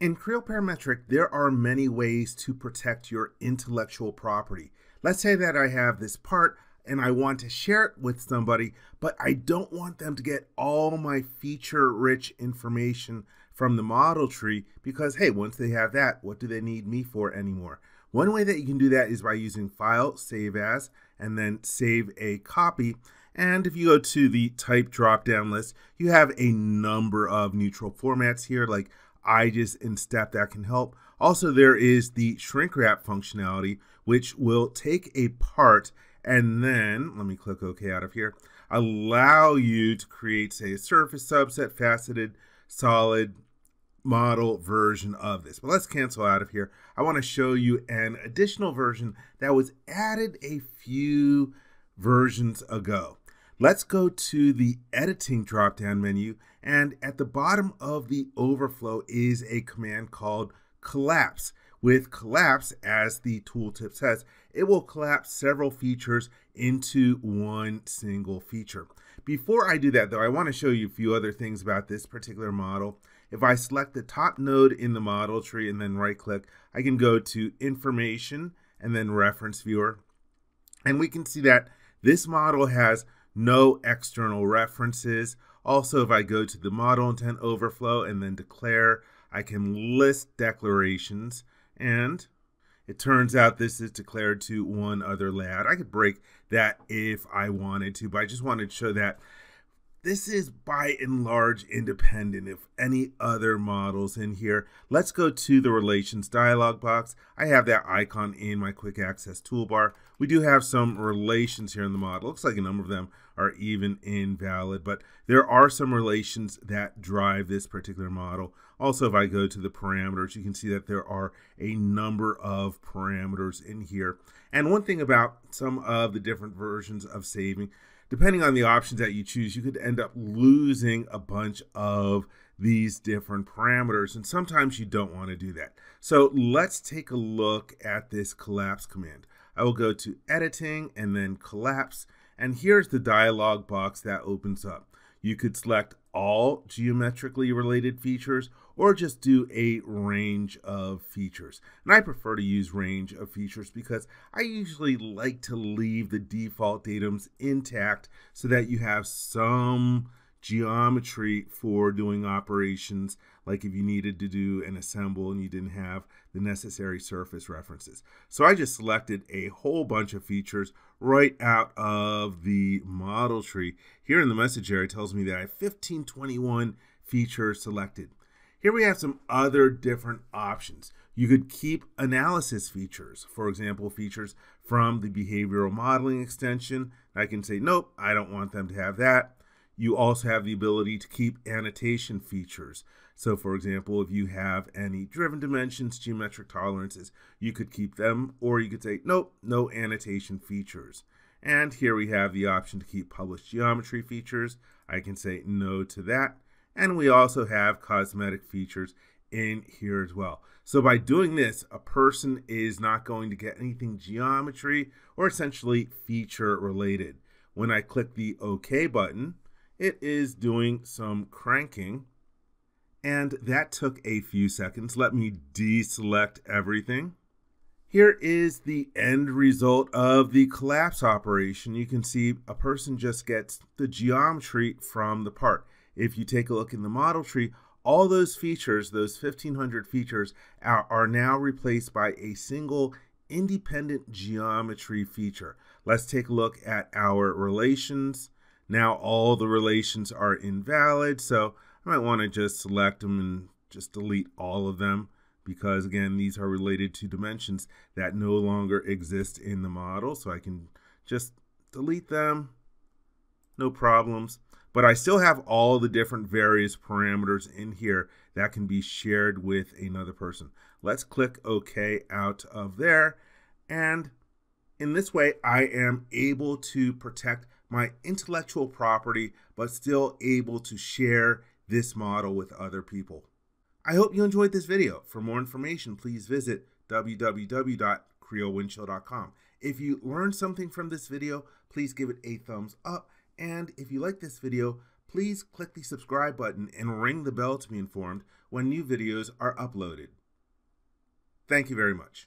In Creo Parametric, there are many ways to protect your intellectual property. Let's say that I have this part and I want to share it with somebody, but I don't want them to get all my feature rich information from the model tree because, hey, once they have that, what do they need me for anymore? One way that you can do that is by using File, Save As, and then Save a Copy. And if you go to the Type drop down list, you have a number of neutral formats here like IGES and STEP that can help. Also, there is the shrink wrap functionality, which will take a part and then, let me click OK out of here, allow you to create, say, a surface subset, faceted, solid, model version of this. But let's cancel out of here. I want to show you an additional version that was added a few versions ago. Let's go to the editing drop down menu and at the bottom of the overflow is a command called collapse. With collapse, as the tooltip says, it will collapse several features into one single feature. Before I do that though, I want to show you a few other things about this particular model. If I select the top node in the model tree and then right click, I can go to information and then reference viewer. And we can see that this model has no external references. Also, if I go to the model intent overflow and then declare, I can list declarations and it turns out this is declared to one other layout. I could break that if I wanted to, but I just wanted to show that this is by and large independent of any other models in here. Let's go to the relations dialog box. I have that icon in my quick access toolbar. We do have some relations here in the model. Looks like a number of them are even invalid, but there are some relations that drive this particular model. Also, if I go to the parameters, you can see that there are a number of parameters in here. And one thing about some of the different versions of saving, depending on the options that you choose, you could end up losing a bunch of these different parameters. And sometimes you don't want to do that. So let's take a look at this collapse command. I will go to editing and then collapse. And here's the dialog box that opens up. You could select all geometrically related features or just do a range of features. And I prefer to use range of features because I usually like to leave the default datums intact so that you have some geometry for doing operations like if you needed to do an assemble and you didn't have the necessary surface references. So I just selected a whole bunch of features right out of the model tree. Here in the message area tells me that I have 1521 features selected. Here we have some other different options. You could keep analysis features, for example, features from the behavioral modeling extension. I can say, nope, I don't want them to have that. You also have the ability to keep annotation features. So for example, if you have any driven dimensions, geometric tolerances, you could keep them, or you could say, nope, no annotation features. And here we have the option to keep published geometry features. I can say no to that. And we also have cosmetic features in here as well. So by doing this, a person is not going to get anything geometry or essentially feature related. When I click the OK button, it is doing some cranking. And that took a few seconds. Let me deselect everything. Here is the end result of the collapse operation. You can see a person just gets the geometry from the part if you take a look in the model tree, all those features, those 1500 features, are, are now replaced by a single independent geometry feature. Let's take a look at our relations. Now all the relations are invalid, so I might want to just select them and just delete all of them because again, these are related to dimensions that no longer exist in the model. So I can just delete them, no problems but I still have all the different various parameters in here that can be shared with another person. Let's click OK out of there. And in this way, I am able to protect my intellectual property, but still able to share this model with other people. I hope you enjoyed this video. For more information, please visit www.creowindchill.com. If you learned something from this video, please give it a thumbs up and if you like this video, please click the subscribe button and ring the bell to be informed when new videos are uploaded. Thank you very much.